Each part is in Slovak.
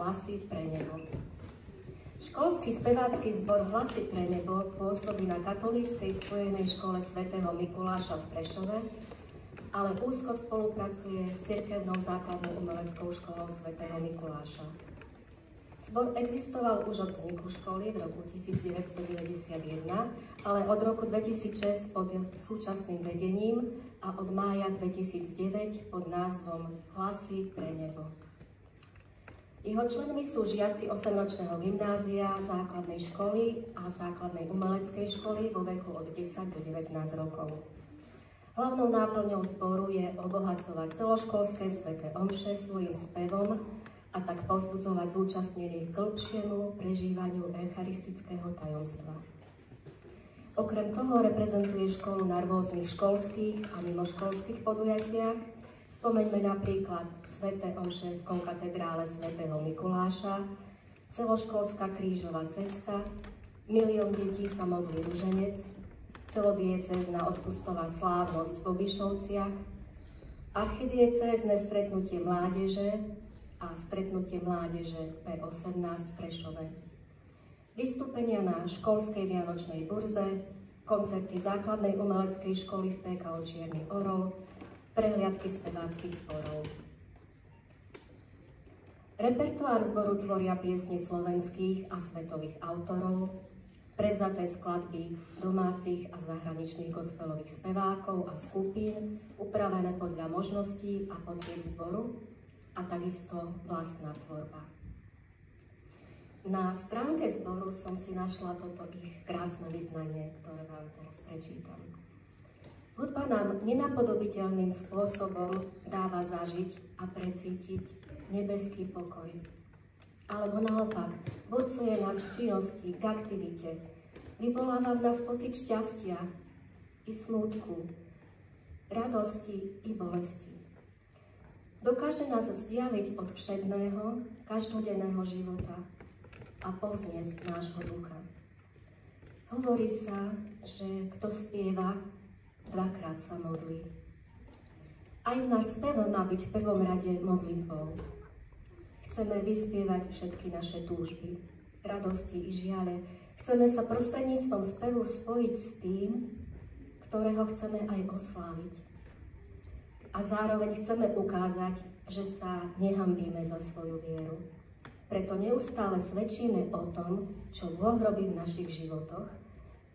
Hlasy pre nebo. Školský spevácky zbor Hlasy pre nebo pôsobí na katolíckej spojenej škole svätého Mikuláša v Prešove, ale úzko spolupracuje s cirkevnou základnou umeleckou školou svätého Mikuláša. Zbor existoval už od vzniku školy v roku 1991, ale od roku 2006 pod súčasným vedením a od mája 2009 pod názvom Hlasy pre nebo. Jeho členmi sú žiaci 8-ročného gymnázia, základnej školy a základnej umeleckej školy vo veku od 10 do 19 rokov. Hlavnou náplňou zboru je obohacovať celoškolské sveté omše svojim spevom a tak povzbudzovať zúčastnených k hĺbšiemu prežívaniu eucharistického tajomstva. Okrem toho reprezentuje školu na rôznych školských a mimoškolských podujatiach. Spomeňme napríklad Sveté omše v konkatedrále svätého Mikuláša, celoškolská krížová cesta, milión detí sa modlí ruženec, celodiecezna odpustová slávnosť v Obišovciach, archidiecézne stretnutie mládeže, a stretnutie mládeže P18 v Prešove. Vystúpenia na školskej vianočnej burze, koncerty základnej umeleckej školy v PKO Čierny Orol, prehliadky speváckých zborov. Repertoár zboru tvoria piesne slovenských a svetových autorov, prevzaté skladby domácich a zahraničných gospelových spevákov a skupín, upravené podľa možností a potrieb zboru, a takisto vlastná tvorba. Na stránke zboru som si našla toto ich krásne vyznanie, ktoré vám teraz prečítam. Hudba nám nenapodobiteľným spôsobom dáva zažiť a precítiť nebeský pokoj. Alebo naopak, burcuje nás k činnosti, k aktivite, vyvoláva v nás pocit šťastia i smútku, radosti i bolesti. Dokáže nás vzdialiť od všedného, každodenného života a povzniesť nášho ducha. Hovorí sa, že kto spieva, dvakrát sa modlí. Aj náš spev má byť v prvom rade modlitbou. Chceme vyspievať všetky naše túžby, radosti i žiale. Chceme sa prostredníctvom spevu spojiť s tým, ktorého chceme aj osláviť a zároveň chceme ukázať, že sa nehambíme za svoju vieru. Preto neustále svedčíme o tom, čo Boh robí v našich životoch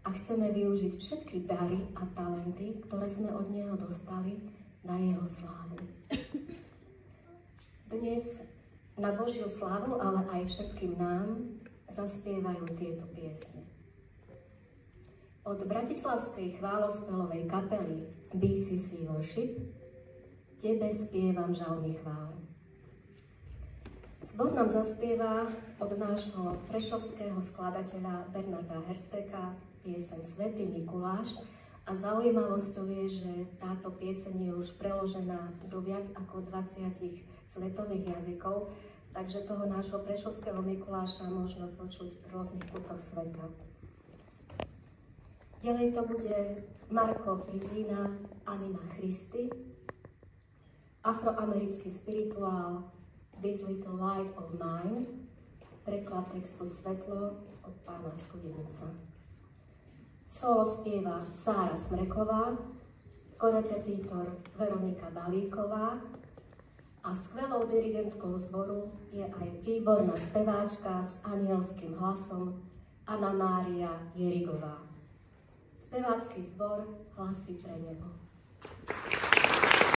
a chceme využiť všetky dary a talenty, ktoré sme od Neho dostali na Jeho slávu. Dnes na Božiu slávu, ale aj všetkým nám zaspievajú tieto piesne. Od Bratislavskej chválospelovej kapely BCC Worship Tebe spievam žalmy chvále. Zbor nám zaspieva od nášho prešovského skladateľa Bernarda Hersteka pieseň Svetý Mikuláš a zaujímavosťou je, že táto pieseň je už preložená do viac ako 20 svetových jazykov, takže toho nášho prešovského Mikuláša možno počuť v rôznych kútoch sveta. Ďalej to bude Marko Frizína, Anima Christi, afroamerický spirituál This Little Light of Mine, preklad textu Svetlo od pána Studenica. Solo spieva Sára Smreková, korepetítor Veronika Balíková a skvelou dirigentkou zboru je aj výborná speváčka s anielským hlasom Anna Mária Jerigová. Spevácky zbor Hlasy pre nebo.